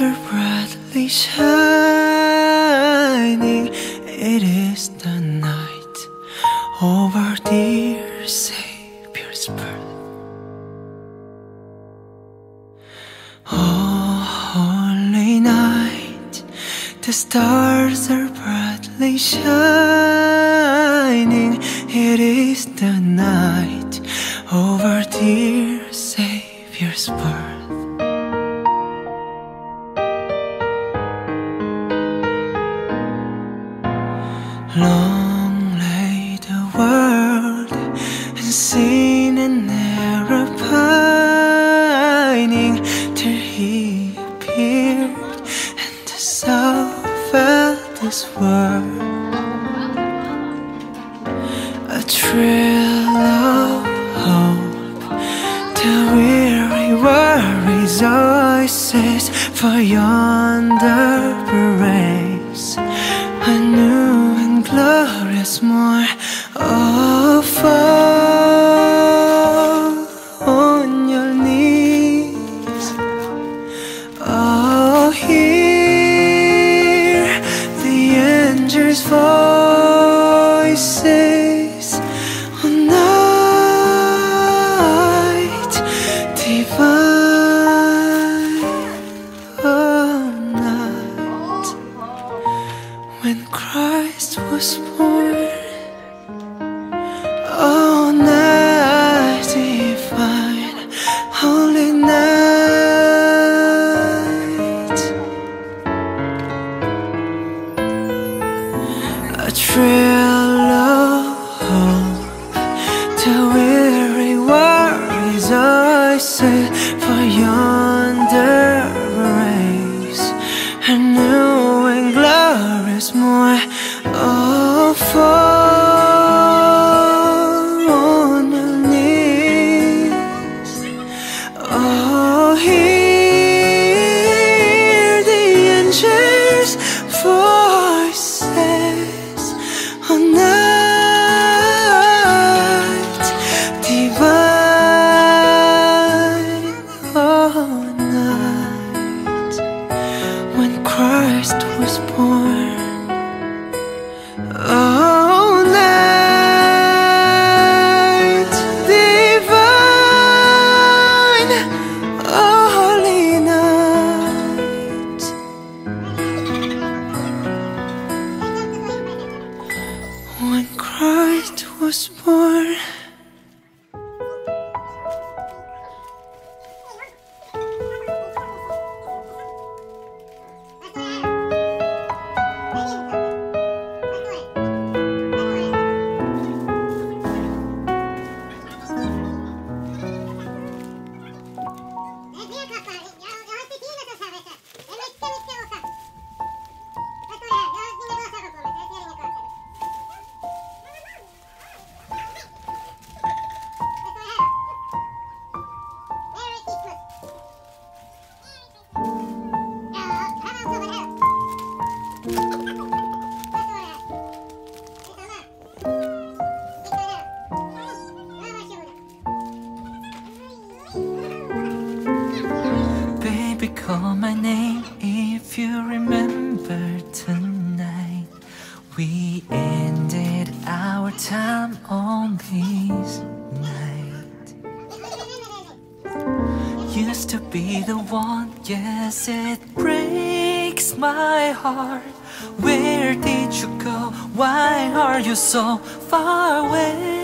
surprise. Long lay the world and seen an arrow pining till he appeared and the soul felt this world. A thrill of hope the weary worries voices for yonder was born Oh, night divine Holy night. A trail of hope The weary worries I set For yonder race A new and glorious morning Yes, it breaks my heart. Where did you go? Why are you so far away?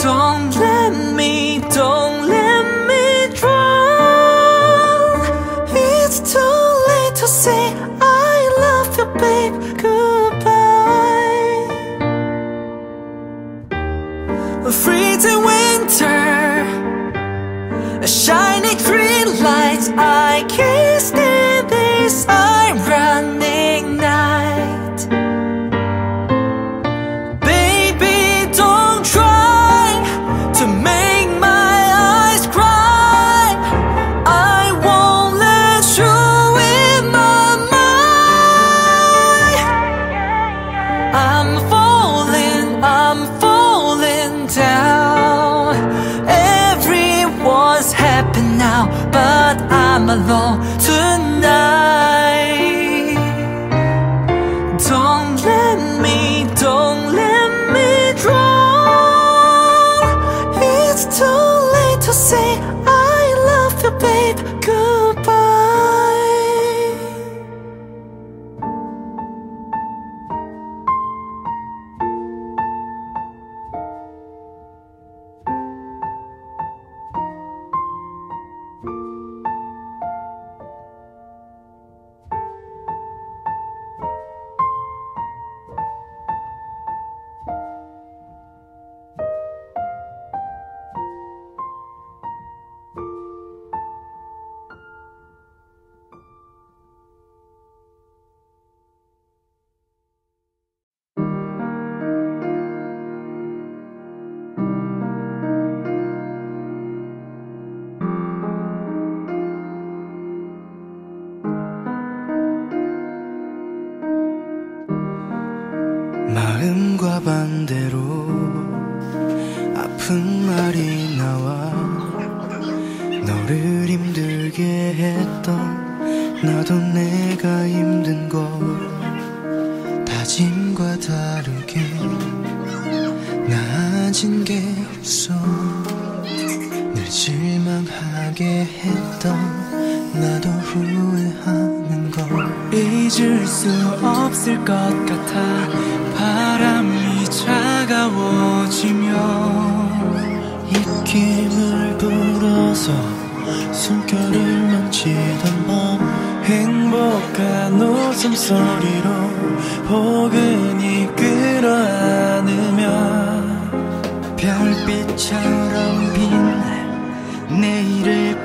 Don't let me, don't let me drown. It's too late to say I love you, babe. Goodbye. A freezing winter, a shiny green light. I can't say 힘들게 했던 나도 내가 힘든 걸 다짐과 다르게 나아진 게 없어. 늘 실망하게 했던 나도 후회하는 걸 잊을 수 없을 것 같아. 바람이 차가워지며 입김을 불어서 숨결을 만지던 밤 행복한 웃음소리로 포근히 끌어안으며 별빛처럼 빛날 내일을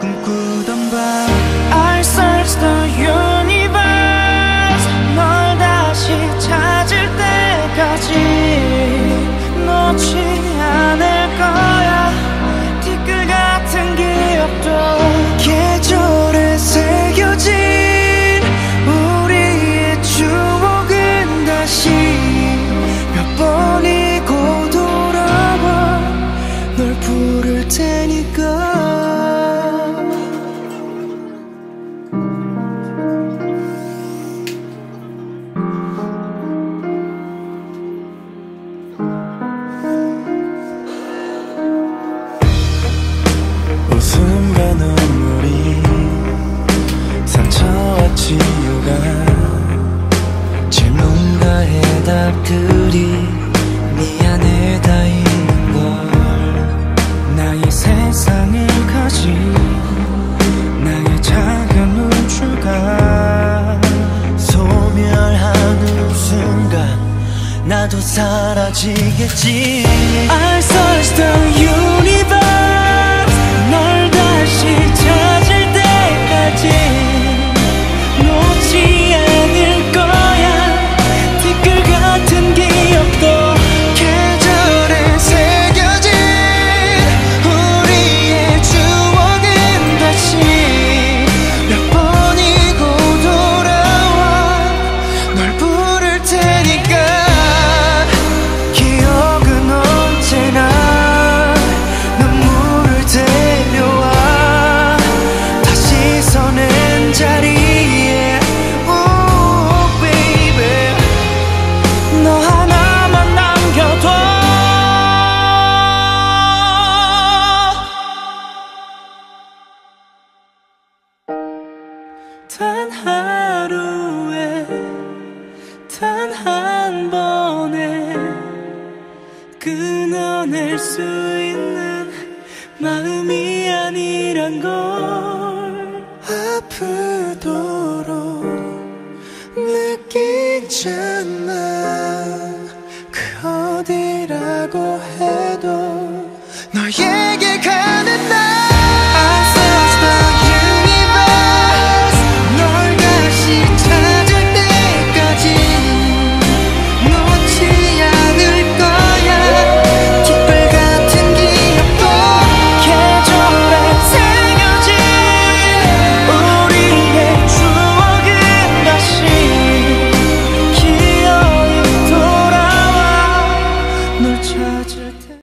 해답들이 네 안에 다 있는 걸 나의 세상을 가진 나의 작은 우주가 소멸하는 순간 나도 사라지겠지. I search the universe